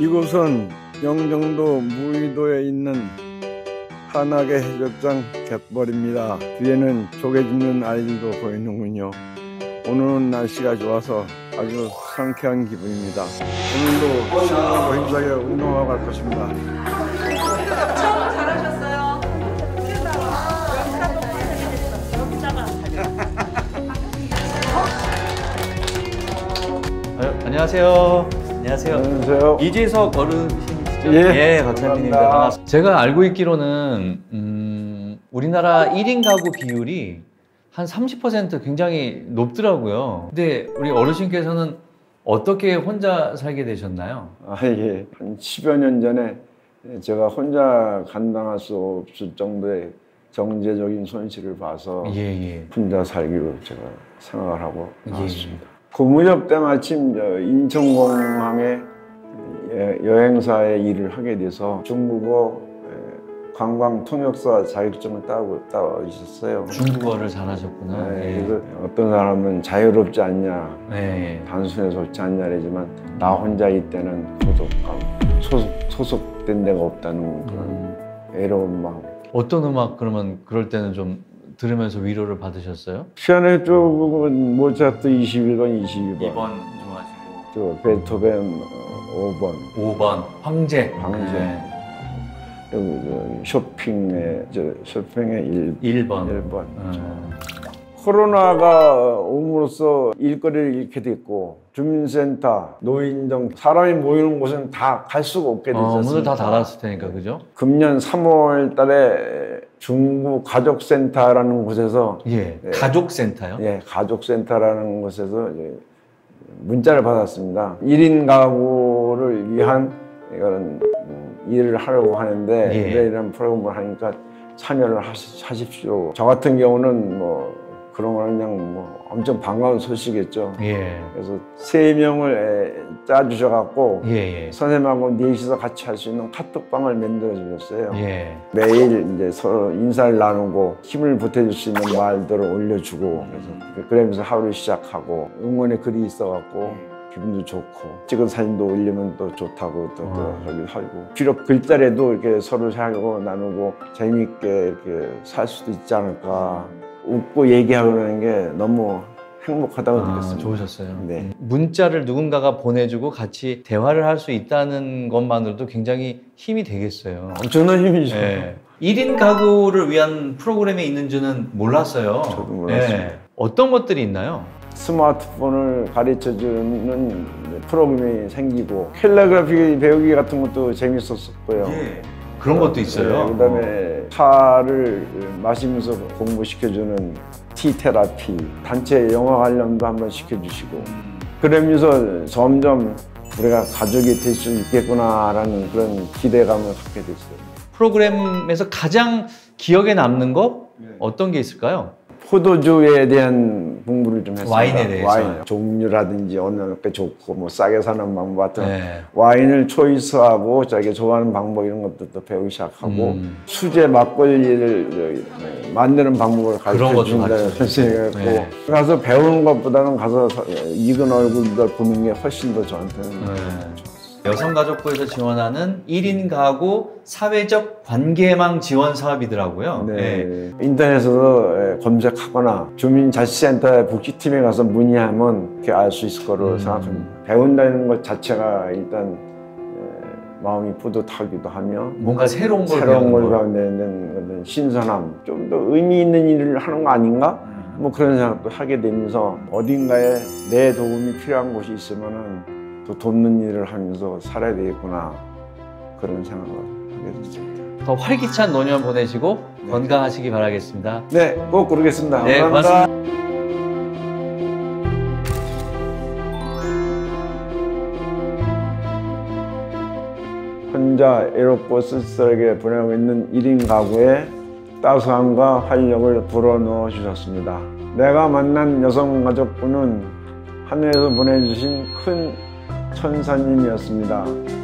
이곳은 영종도 무의도에 있는 한악의 해적장 갯벌입니다. 뒤에는 조개 줍는 아이들도 보이는군요. 오늘은 날씨가 좋아서 아주 상쾌한 기분입니다. 오늘도 신나고 힘차게 운동하고 갈 것입니다. 안녕하세요. 안녕하세요. 안녕하세요. 이재석 어르신이시죠? 예. 감사합니다. 반갑습니다. 제가 알고 있기로는 음, 우리나라 1인 가구 비율이 한 30% 굉장히 높더라고요. 근데 우리 어르신께서는 어떻게 혼자 살게 되셨나요? 아, 예. 한 10여 년 전에 제가 혼자 감당할 수 없을 정도의 경제적인 손실을 봐서 예, 예. 혼자 살기로 제가 생각을 하고 예. 나왔습니다. 그 무렵 때 마침 저 인천공항에 예, 여행사에 일을 하게 돼서 중국어 예, 관광 통역사 자격증을 따고 따고 있었어요. 중국어를 잘하셨구나. 네, 예. 그래서 어떤 사람은 자유롭지 않냐, 네. 단순해 좋지 않냐 이러지만 나 혼자 이때는 소속감, 소속, 소속된 데가 없다는 그런 음, 외로운 마음. 어떤 음악 그러면 그럴 때는 좀 들으면서 위로를 받으셨어요? 피아노 쪽은 모차르트 21번, 22번, 2번 좋아하시고 또 베토벤 어, 5번, 5번 황제. 황제. 네. 그리고 저 쇼핑의 저 쇼핑의 1, 1번. 1번. 음. 코로나가 옴으로써 일거리를 잃게 됐고 주민센터, 노인정 사람이 모이는 곳은 다 갈 수가 없게 됐었습니다. 어, 문을 다 닫았을 테니까 그죠? 금년 3월 달에 중부 가족센터라는 곳에서 예. 네. 가족센터요? 예, 가족센터라는 곳에서 이제 문자를 받았습니다. 1인 가구를 위한 이런 음, 일을 하려고 하는데 예. 이런 프로그램을 하니까 참여를 하십시오. 저 같은 경우는 뭐 그런 거는 그냥 뭐 엄청 반가운 소식이겠죠. 예. 그래서 세 명을 에, 짜주셔갖고 예, 예. 선생님하고 넷이서 같이 할 수 있는 카톡방을 만들어 주셨어요. 예. 매일 이제 서로 인사를 나누고 힘을 보태줄 수 있는 말들을 올려주고 그래서 그러면서 하루를 시작하고 응원의 글이 있어갖고 기분도 좋고 찍은 사진도 올리면 또 좋다고 또, 또 어. 하기도 하고 비록 글자라도 이렇게 서로 하고 나누고 재미있게 이렇게 살 수도 있지 않을까 웃고 얘기하고 그러는 게 너무 행복하다고 아, 느꼈습니다. 좋으셨어요. 네. 음. 문자를 누군가가 보내주고 같이 대화를 할 수 있다는 것만으로도 굉장히 힘이 되겠어요. 엄청난 힘이죠. 예. 1인 가구를 위한 프로그램이 있는 줄은 몰랐어요. 저도 몰랐습니다. 예. 어떤 것들이 있나요? 스마트폰을 가르쳐주는 프로그램이 생기고 캘리그라피 배우기 같은 것도 재밌었었고요. 그런 것도 있어요. 네, 그다음에 차를 마시면서 공부시켜주는 티 테라피, 단체 영화 관련도 한번 시켜주시고 그러면서 점점 우리가 가족이 될 수 있겠구나라는 그런 기대감을 갖게 됐어요. 프로그램에서 가장 기억에 남는 거 네. 어떤 게 있을까요? 포도주에 대한 공부를 좀 했어요. 와인에 대해서. 와인 종류라든지 어느 게 좋고 뭐 싸게 사는 방법 같은 네. 와인을 초이스하고 자기가 좋아하는 방법 이런 것들도 배우기 시작하고 음. 수제 막걸리를 만드는 방법을 가르쳐 가르쳐 선생님이었고 네. 가서 배우는 것보다는 가서 서- 익은 얼굴들 보는 게 훨씬 더 저한테는 네. 여성가족부에서 지원하는 1인 가구 사회적 관계망 지원 사업이더라고요. 네. 예. 인터넷에서 예, 검색하거나 주민자치센터의 복지팀에 가서 문의하면 이렇게 알 수 있을 거로 음. 생각합니다. 배운다는 것 자체가 일단 예, 마음이 뿌듯하기도 하며 뭔가 새로운 걸 새로운 걸 배우는 신선함, 좀 더 의미 있는 일을 하는 거 아닌가? 뭐 그런 생각도 하게 되면서 어딘가에 내 도움이 필요한 곳이 있으면은 또 돕는 일을 하면서 살아야 되겠구나 그런 생각을 하게 됐습니다. 더 활기찬 노년 보내시고 건강하시기 바라겠습니다. 네, 꼭 그러겠습니다. 네, 감사합니다. 혼자 외롭고 쓸쓸하게 보내고 있는 1인 가구에 따스함과 활력을 불어넣어 주셨습니다. 내가 만난 여성 가족부는 하늘에서 보내주신 큰 천사님이었습니다.